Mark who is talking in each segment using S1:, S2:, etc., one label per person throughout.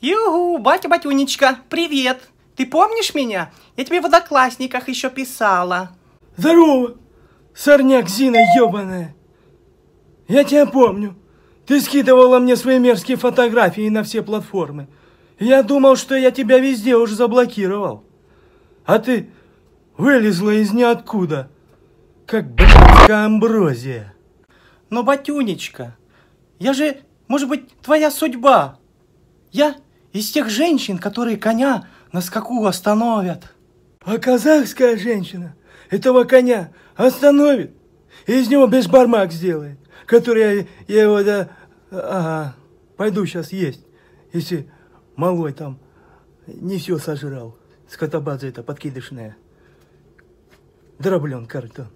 S1: Югу, батя-батюнечка, привет. Ты помнишь меня? Я тебе в одноклассниках еще писала.
S2: Здорово, сорняк Зина ебаная. Я тебя помню. Ты скидывала мне свои мерзкие фотографии на все платформы. Я думал, что я тебя везде уже заблокировал. А ты вылезла из ниоткуда, как блядская амброзия.
S1: Но, батюнечка, я же, может быть, твоя судьба. Я из тех женщин, которые коня на скаку остановят.
S2: А казахская женщина этого коня остановит и из него бешбармак сделает, который я, я его, да, ага, пойду сейчас есть, если малой там не все сожрал. Скотобаза это подкидышная. Дроблен картон.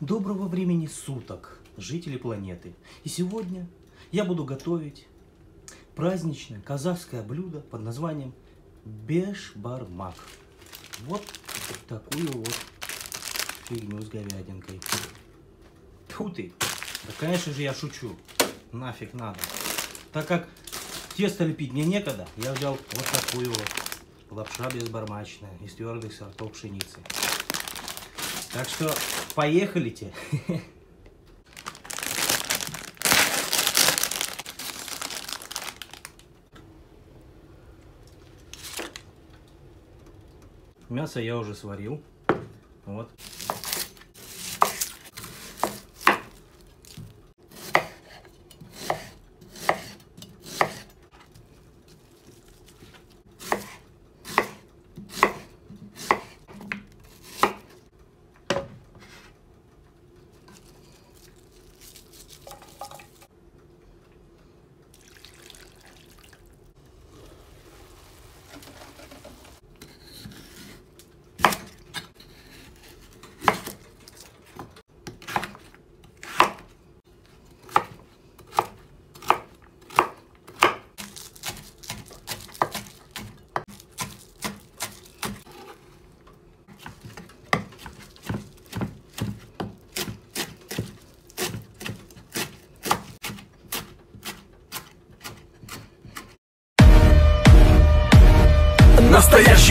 S1: Доброго времени суток, жители планеты. И сегодня я буду готовить праздничное казахское блюдо под названием бешбармак. Вот такую вот фигню с говядинкой. Тьфу ты! Да, конечно же, я шучу. Нафиг надо. Так как тесто лепить мне некогда, я взял вот такую вот лапша безбармачная из твердых сортов пшеницы. Так что поехали-те. Мясо я уже сварил. Вот.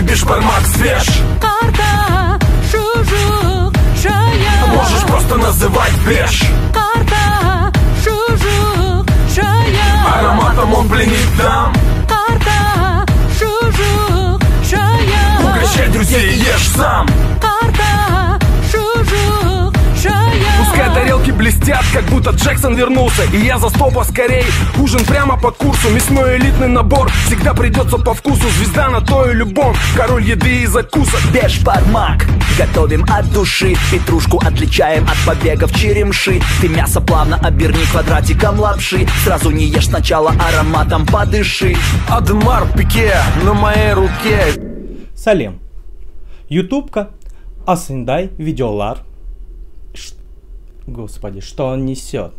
S3: Бешбармак свеж
S4: Карта, шужу, шая.
S3: Можешь просто называть беш
S4: Карта, шужу, шая.
S3: Ароматом он пленит дам
S4: Карта, шужу, шая.
S3: Угощай друзей ешь сам
S4: Карта,
S3: блестят, как будто Джексон вернулся. И я за сто поскорей Ужин прямо по курсу. Мясной элитный набор Всегда придется по вкусу. Звезда на то и любом Король еды и закусок.
S5: Бешбармак Готовим от души. Петрушку отличаем от побегов черемши. Ты мясо плавно оберни квадратиком лапши. Сразу не ешь сначала ароматом подыши.
S3: Адмар Пике на моей руке.
S1: Салем. Ютубка, Асындай, видеолар. Господи, что он несет?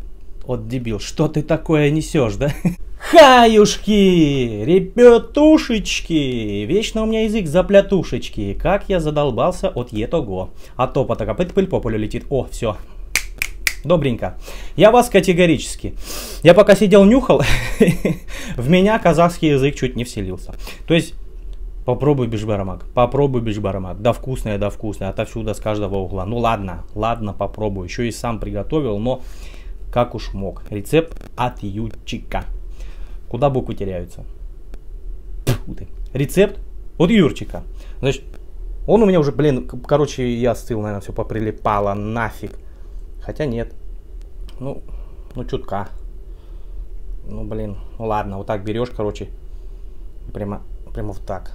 S1: Вот дебил, что ты такое несешь, да? Хаюшки, ребятушечки, вечно у меня язык за плятушечки. Как я задолбался от етого. А то потокопыт пыль по полю летит. О, все, Добренько. Я вас категорически. Я пока сидел нюхал, в меня казахский язык чуть не вселился. То есть Попробуй бешбарамак, попробуй бешбарамак. Да вкусное, да вкусное, отовсюду, с каждого угла. Ну ладно, ладно, попробую. Еще и сам приготовил, но как уж мог. Рецепт от Ютчика. Куда буквы теряются? Тьфу ты. Рецепт от Юрчика. Значит, он у меня уже, блин, короче, я стыл, наверное, все поприлипало, нафиг. Хотя нет. Ну, ну чутка. Ну, блин, ну ладно, вот так берешь, короче, прямо, прямо вот так.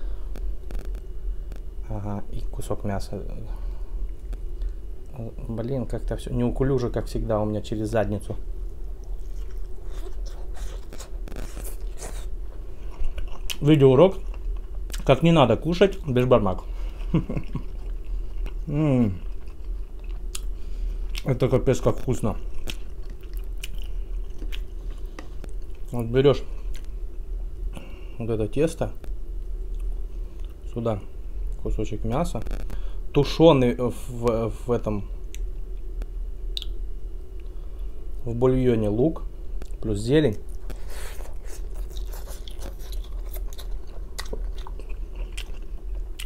S1: Ага, и кусок мяса. Э, Блин, как-то все неуклюже, как всегда, у меня через задницу. Видеоурок. Как не надо кушать без бармак. Это капец как вкусно. Вот берешь вот это тесто, сюда кусочек мяса, тушеный в, в этом в бульоне лук плюс зелень.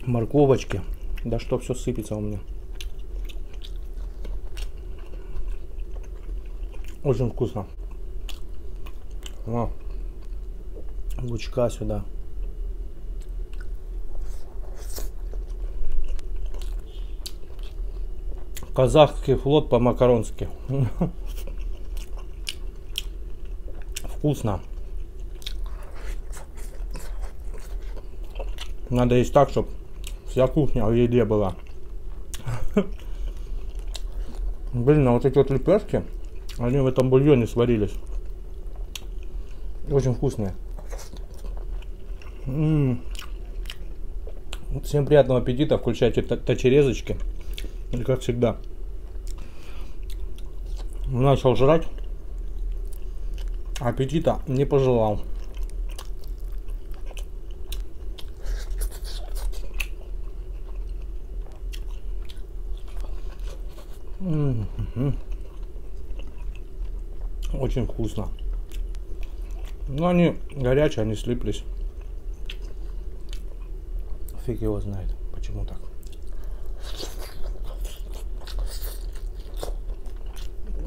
S1: морковочки. Да что все сыпется у меня. Очень вкусно. О. Лучка сюда. Казахский флот по-макаронски. Вкусно. Надо есть так, чтобы вся кухня в еде была. Блин, а вот эти вот лепешки, они в этом бульоне сварились. Очень вкусные. М. Всем приятного аппетита. Включайте тачерезочки. И как всегда. Начал жрать. Аппетита не пожелал. Очень вкусно. Ну, они горячие, они слиплись. Фиг его знает, почему так.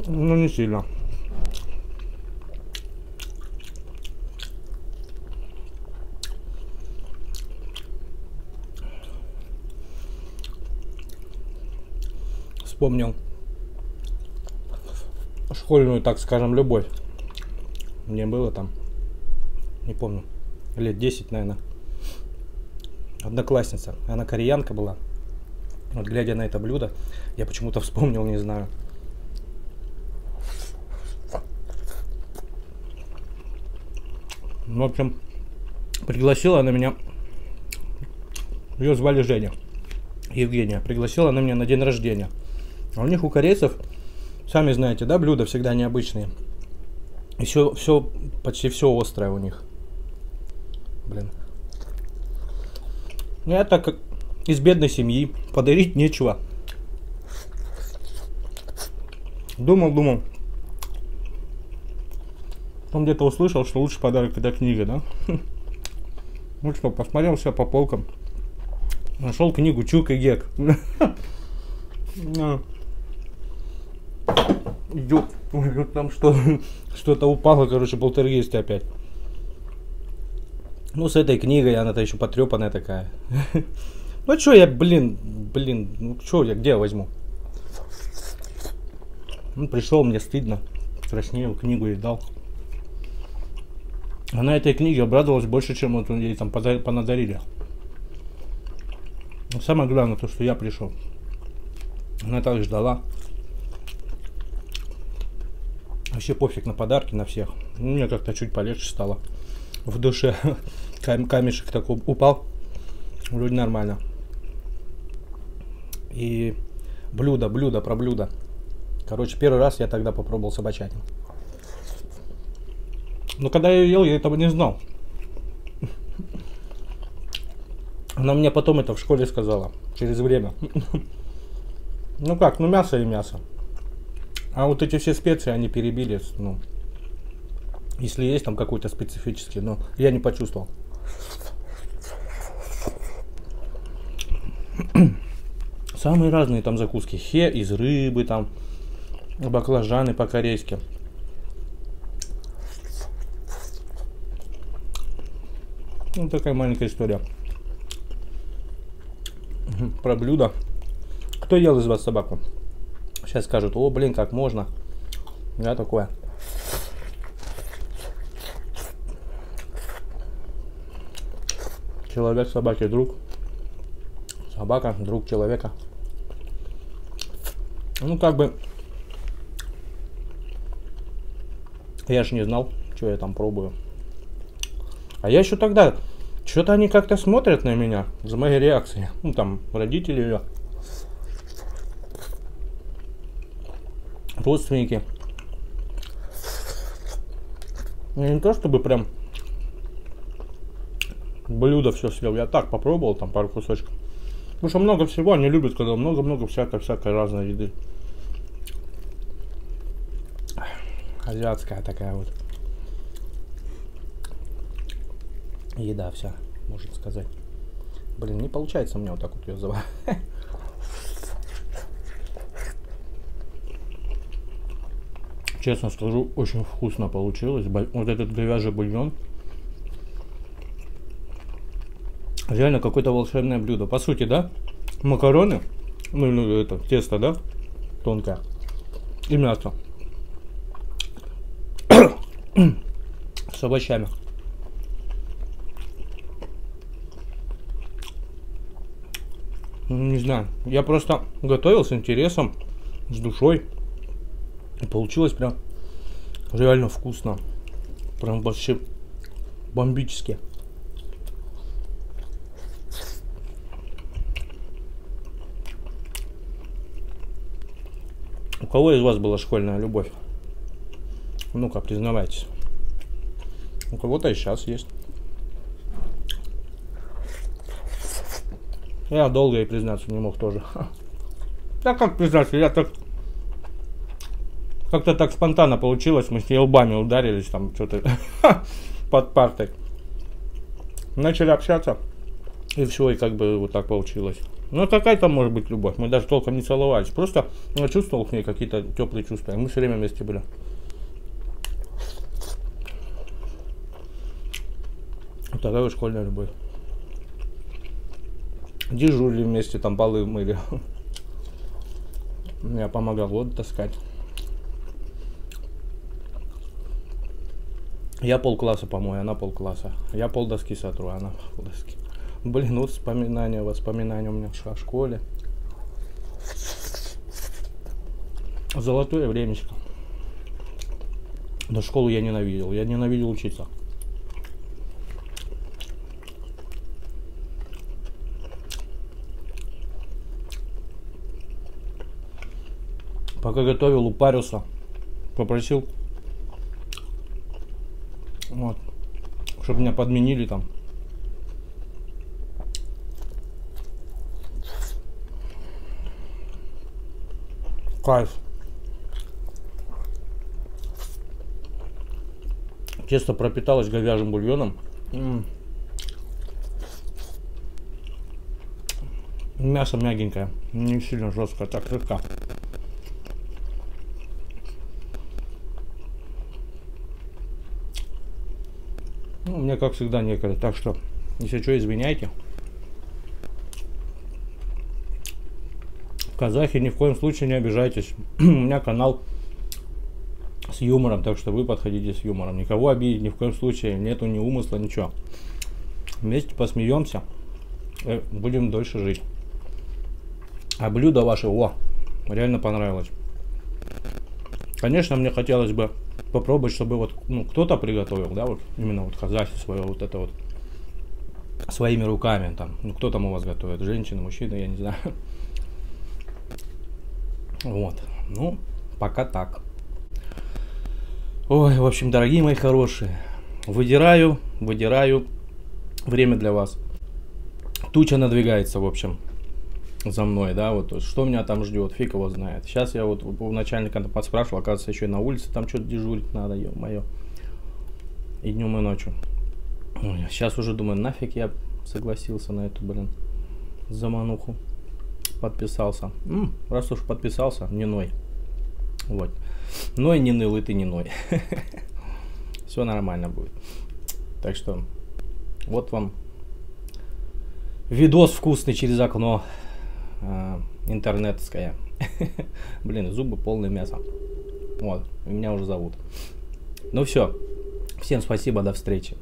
S1: Ну, не сильно. Вспомнил школьную, так скажем, любовь. Мне было там, не помню, лет 10, наверное. Одноклассница. Она кореянка была. Вот глядя на это блюдо, я почему-то вспомнил, не знаю. В общем, пригласила она меня. Ее звали Женя. Евгения. Пригласила она меня на день рождения. А у них у корейцев, сами знаете, да, блюда всегда необычные. И все, все, почти все острое у них. Блин. Ну, Я так как из бедной семьи, подарить нечего. Думал, думал. Потом где-то услышал, что лучший подарок это книга, да? Ну что, посмотрел все по полкам. Нашел книгу Чук и Гек. Ёп, там что, что-то упало, короче, полтергейсте опять. Ну, с этой книгой она-то еще потрепанная такая. Ну, что я, блин, блин, ну, что я, где я возьму? Ну, пришел, мне стыдно. Краснею, книгу ей дал. Она этой книге обрадовалась больше, чем вот ей там понадарили. Но самое главное, то, что я пришел. Она так ждала. Вообще пофиг на подарки, на всех. Ну, Мне как-то чуть полегче стало. В душе Кам- камешек такой упал. Вроде нормально. И блюдо, блюдо про блюдо. Короче, первый раз я тогда попробовал собачатину. Но когда я ел, я этого не знал. Она мне потом это в школе сказала. Через время. Ну как, ну мясо и мясо. А вот эти все специи, они перебили, ну, если есть там какой-то специфический, но я не почувствовал. Самые разные там закуски. Хе из рыбы, там, баклажаны по-корейски. Ну, такая маленькая история. Про блюдо. Кто ел из вас собаку? Сейчас скажут, о, блин, как можно. Я такое. Человек собаки друг. Собака друг человека. Ну, как бы... Я ж не знал, что я там пробую. А я еще тогда... Что-то они как-то смотрят на меня за моей реакцией. Ну, там, родители ее. Родственники. Я не то чтобы прям блюдо все съел. Я так попробовал там пару кусочков. Потому что много всего они любят, когда много-много всякой-всякой разной еды. Азиатская такая вот. Еда вся, можно сказать. Блин, не получается меня вот так вот ее заварить. Честно скажу, очень вкусно получилось. Вот этот говяжий бульон. Реально какое-то волшебное блюдо. По сути, да? Макароны. Ну, ну это, тесто, да? Тонкое. И мясо. С овощами. Не знаю. Я просто готовил с интересом, с душой. И получилось прям реально вкусно. Прям вообще бомбически. У кого из вас была школьная любовь? Ну-ка, признавайтесь. У кого-то и сейчас есть. Я долго и признаться не мог тоже. Да как признаться, я так... Как-то так спонтанно получилось, мы с ней лбами ударились там что-то под партой. Начали общаться, и все, и как бы вот так получилось. Ну какая там может быть любовь? Мы даже толком не целовались. Просто я чувствовал к ней какие-то теплые чувства. И мы все время вместе были. Вот такая вот школьная любовь. Дежурили вместе, там полы мыли. Я помогал воду таскать. Я полкласса помою, она полкласса. Я полдоски сотру, а она полдоски. Блин, вот вспоминания, воспоминания у меня о школе. Золотое времечко. Но школу я ненавидел. Я ненавидел учиться. Пока готовил, упарился. Попросил. Вот. Чтобы меня подменили там. Кайф. Тесто пропиталось говяжьим бульоном. Мясо мягенькое, не сильно жесткое, так слегка. Мне как всегда некогда, так что, если что, извиняйте. Казахи ни в коем случае не обижайтесь. У меня канал с юмором, так что вы подходите с юмором. Никого обидеть ни в коем случае, нету ни умысла, ничего. Вместе посмеемся, э, будем дольше жить. А блюдо ваше, о, реально понравилось. Конечно, мне хотелось бы попробовать, чтобы вот ну, кто-то приготовил, да, вот именно вот казахи свое вот это вот своими руками там. Ну, кто там у вас готовит? Женщина, мужчина, я не знаю. Вот. Ну, пока так. Ой, в общем, дорогие мои хорошие, выдираю, выдираю время для вас. Туча надвигается, в общем, за мной, да, вот, что меня там ждет, фиг его знает. Сейчас я вот у начальника подспрашивал, оказывается, еще и на улице там что-то дежурить надо, ё-моё. И днем, и ночью. Сейчас уже думаю, нафиг я согласился на эту, блин, замануху. Подписался. М, раз уж подписался, не ной. Вот. Ной не ныл, и ты не ной. Все нормально будет. Так что, вот вам видос вкусный через окно э, интернетское. Блин, зубы полные мяса. Вот, меня уже зовут. Ну все. Всем спасибо, до встречи.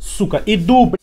S1: Сука, иду, блин.